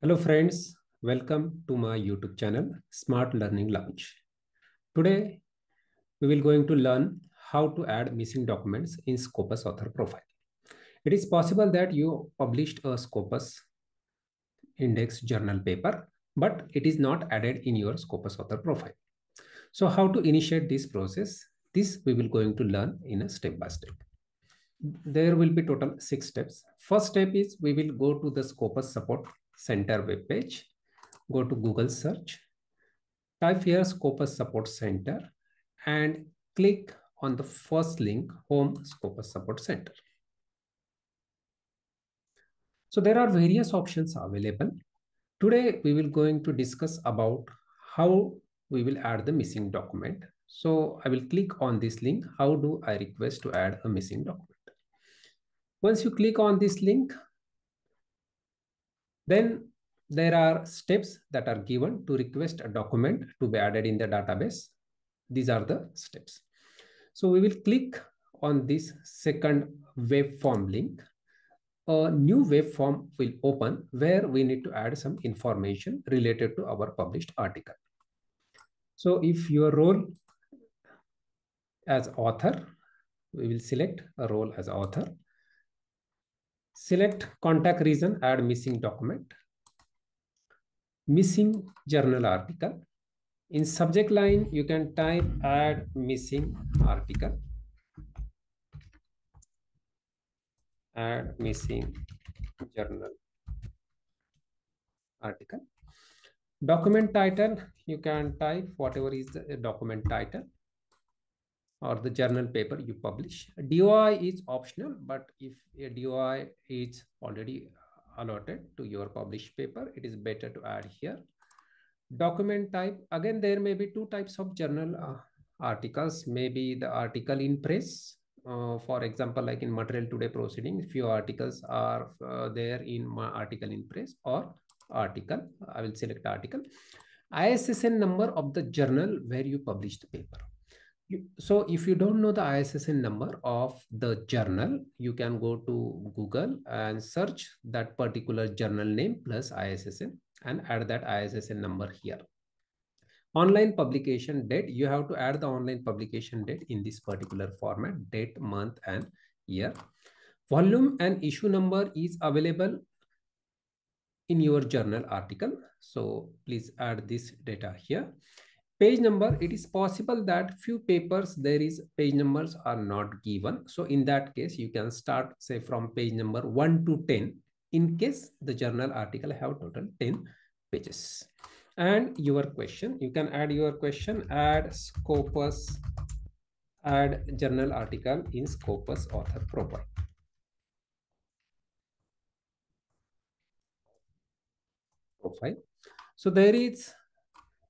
Hello friends, welcome to my YouTube channel, Smart Learning Lounge. Today, we will going to learn how to add missing documents in Scopus author profile. It is possible that you published a Scopus index journal paper, but it is not added in your Scopus author profile. So how to initiate this process? This we will going to learn in a step by step. There will be total six steps. First step is we will go to the Scopus support center web page. Go to Google search, type here Scopus support center and click on the first link home Scopus support center. So there are various options available. Today we will going to discuss about how we will add the missing document. So I will click on this link. How do I request to add a missing document? Once you click on this link, then there are steps that are given to request a document to be added in the database. These are the steps. So we will click on this second web form link. A new web form will open where we need to add some information related to our published article. So if your role as author, we will select a role as author. Select contact reason, add missing document. Missing journal article. In subject line, you can type add missing article. Add missing journal article. Document title, you can type whatever is the document title or the journal paper you publish. DOI is optional, but if a DOI is already allotted to your published paper, it is better to add here. Document type, again, there may be two types of journal uh, articles, maybe the article in press. Uh, for example, like in Material Today proceedings, few articles are uh, there in my article in press or article. I will select article. ISSN number of the journal where you publish the paper so if you don't know the ISSN number of the journal, you can go to Google and search that particular journal name plus ISSN and add that ISSN number here. Online publication date, you have to add the online publication date in this particular format, date, month, and year. Volume and issue number is available in your journal article. So please add this data here page number it is possible that few papers there is page numbers are not given. So in that case you can start say from page number 1 to 10 in case the journal article have total 10 pages. And your question you can add your question add scopus add journal article in scopus author profile. Profile. So there is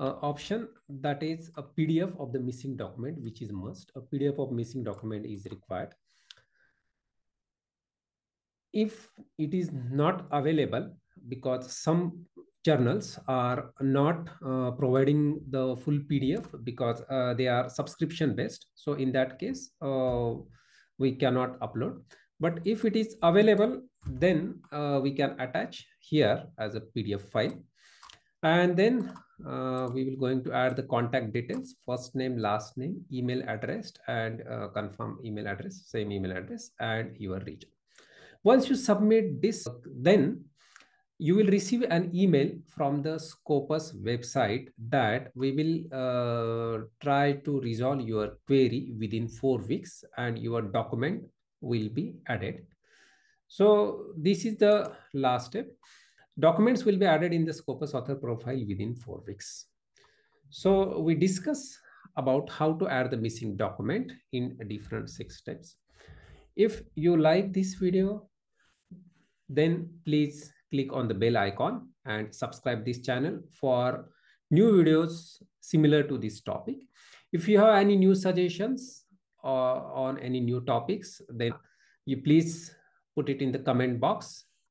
uh, option that is a PDF of the missing document, which is must. A PDF of missing document is required. If it is not available because some journals are not uh, providing the full PDF because uh, they are subscription based. So in that case, uh, we cannot upload. But if it is available, then uh, we can attach here as a PDF file. And then uh, we will going to add the contact details, first name, last name, email address, and uh, confirm email address, same email address, and your region. Once you submit this, then you will receive an email from the Scopus website that we will uh, try to resolve your query within four weeks and your document will be added. So this is the last step. Documents will be added in the Scopus author profile within four weeks. So we discuss about how to add the missing document in different six steps. If you like this video, then please click on the bell icon and subscribe this channel for new videos similar to this topic. If you have any new suggestions or uh, on any new topics, then you please put it in the comment box